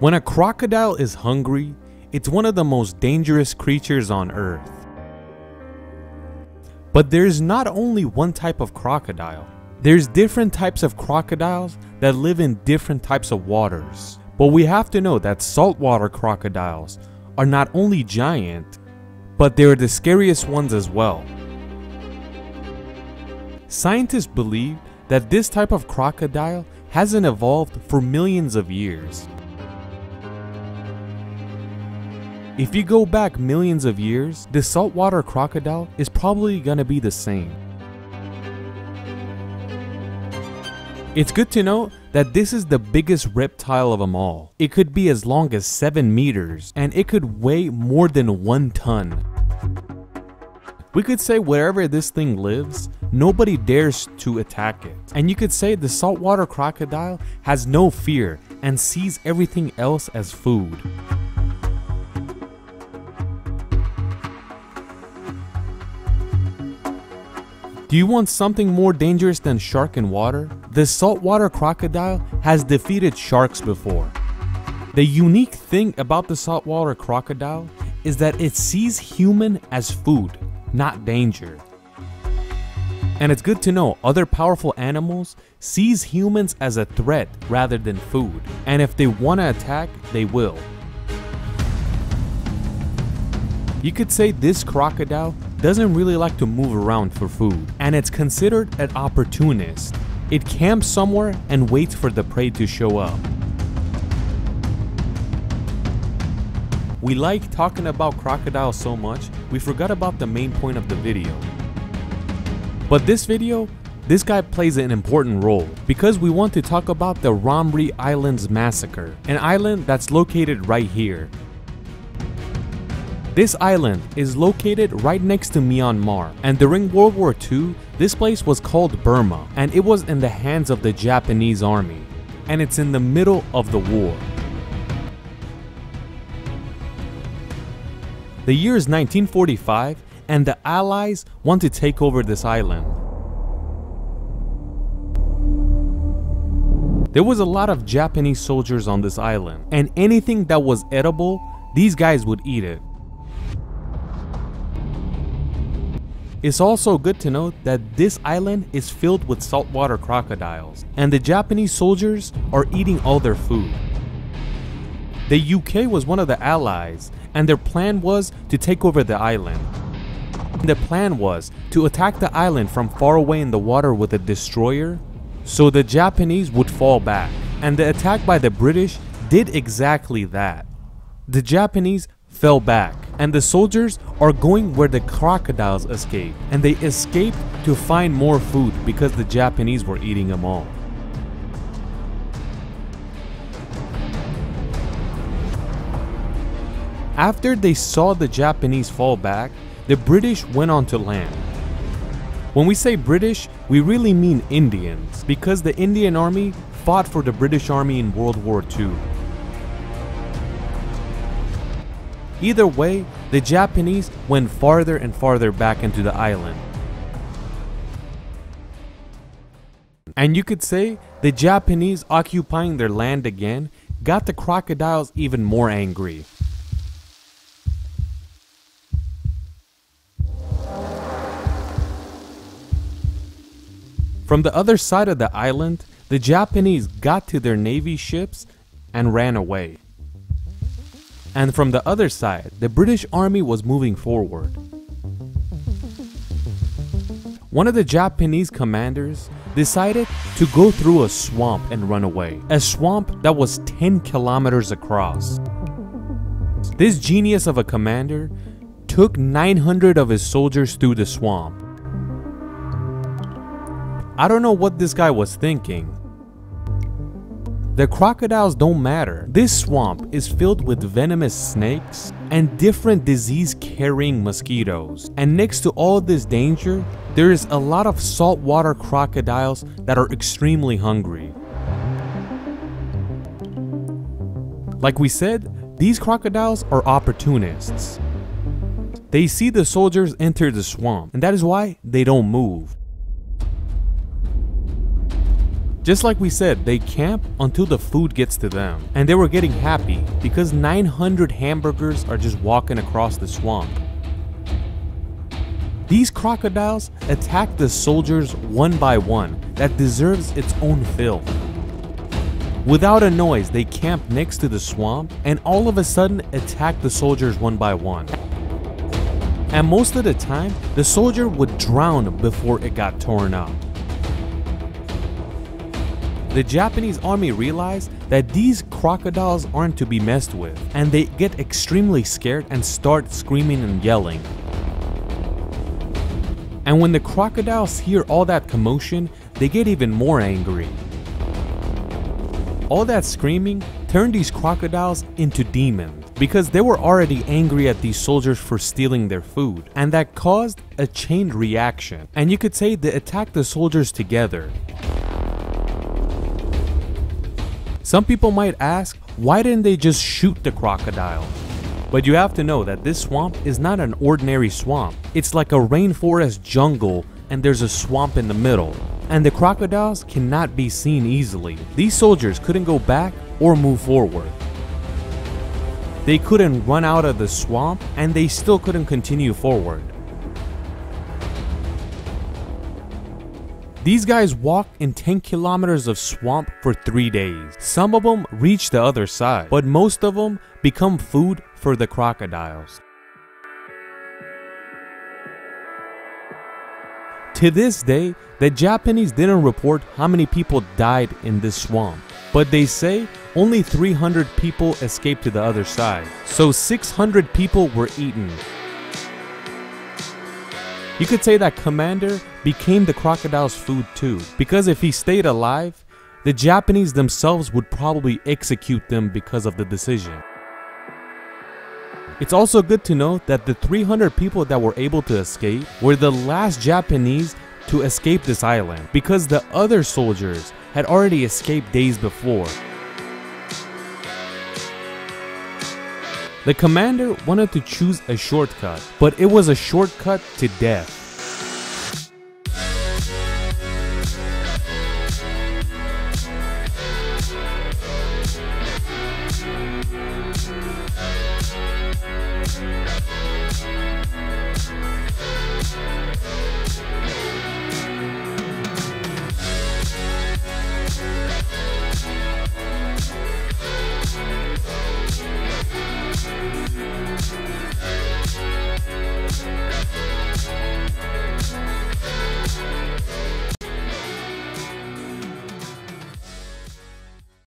When a crocodile is hungry, it's one of the most dangerous creatures on earth. But there's not only one type of crocodile. There's different types of crocodiles that live in different types of waters. But we have to know that saltwater crocodiles are not only giant, but they're the scariest ones as well. Scientists believe that this type of crocodile hasn't evolved for millions of years. If you go back millions of years, the saltwater crocodile is probably gonna be the same. It's good to know that this is the biggest reptile of them all. It could be as long as 7 meters and it could weigh more than 1 ton. We could say wherever this thing lives, nobody dares to attack it. And you could say the saltwater crocodile has no fear and sees everything else as food. Do you want something more dangerous than shark in water? The saltwater crocodile has defeated sharks before. The unique thing about the saltwater crocodile is that it sees human as food, not danger. And it's good to know other powerful animals sees humans as a threat rather than food. And if they want to attack, they will. You could say this crocodile doesn't really like to move around for food, and it's considered an opportunist. It camps somewhere and waits for the prey to show up. We like talking about crocodiles so much, we forgot about the main point of the video. But this video, this guy plays an important role because we want to talk about the Ramree Islands Massacre, an island that's located right here this island is located right next to Myanmar and during World War II, this place was called Burma and it was in the hands of the Japanese army and it's in the middle of the war. The year is 1945 and the Allies want to take over this island. There was a lot of Japanese soldiers on this island and anything that was edible, these guys would eat it. It's also good to note that this island is filled with saltwater crocodiles, and the Japanese soldiers are eating all their food. The UK was one of the allies, and their plan was to take over the island. The plan was to attack the island from far away in the water with a destroyer, so the Japanese would fall back, and the attack by the British did exactly that. The Japanese fell back, and the soldiers are going where the crocodiles escaped, and they escaped to find more food because the Japanese were eating them all. After they saw the Japanese fall back, the British went on to land. When we say British, we really mean Indians, because the Indian Army fought for the British Army in World War II. Either way, the Japanese went farther and farther back into the island. And you could say the Japanese occupying their land again got the crocodiles even more angry. From the other side of the island, the Japanese got to their navy ships and ran away. And from the other side, the British army was moving forward. One of the Japanese commanders decided to go through a swamp and run away. A swamp that was 10 kilometers across. This genius of a commander took 900 of his soldiers through the swamp. I don't know what this guy was thinking, the crocodiles don't matter. This swamp is filled with venomous snakes and different disease carrying mosquitoes. And next to all this danger, there is a lot of saltwater crocodiles that are extremely hungry. Like we said, these crocodiles are opportunists. They see the soldiers enter the swamp, and that is why they don't move. Just like we said, they camp until the food gets to them. And they were getting happy because 900 hamburgers are just walking across the swamp. These crocodiles attack the soldiers one by one that deserves its own fill. Without a noise, they camp next to the swamp and all of a sudden attack the soldiers one by one. And most of the time, the soldier would drown before it got torn up. The Japanese army realized that these crocodiles aren't to be messed with, and they get extremely scared and start screaming and yelling. And when the crocodiles hear all that commotion, they get even more angry. All that screaming turned these crocodiles into demons because they were already angry at these soldiers for stealing their food, and that caused a chain reaction. And you could say they attacked the soldiers together, Some people might ask, why didn't they just shoot the crocodile? But you have to know that this swamp is not an ordinary swamp. It's like a rainforest jungle and there's a swamp in the middle. And the crocodiles cannot be seen easily. These soldiers couldn't go back or move forward. They couldn't run out of the swamp and they still couldn't continue forward. These guys walked in 10 kilometers of swamp for 3 days. Some of them reach the other side, but most of them become food for the crocodiles. To this day, the Japanese didn't report how many people died in this swamp, but they say only 300 people escaped to the other side, so 600 people were eaten. You could say that Commander became the crocodile's food too, because if he stayed alive, the Japanese themselves would probably execute them because of the decision. It's also good to know that the 300 people that were able to escape were the last Japanese to escape this island because the other soldiers had already escaped days before. The commander wanted to choose a shortcut, but it was a shortcut to death.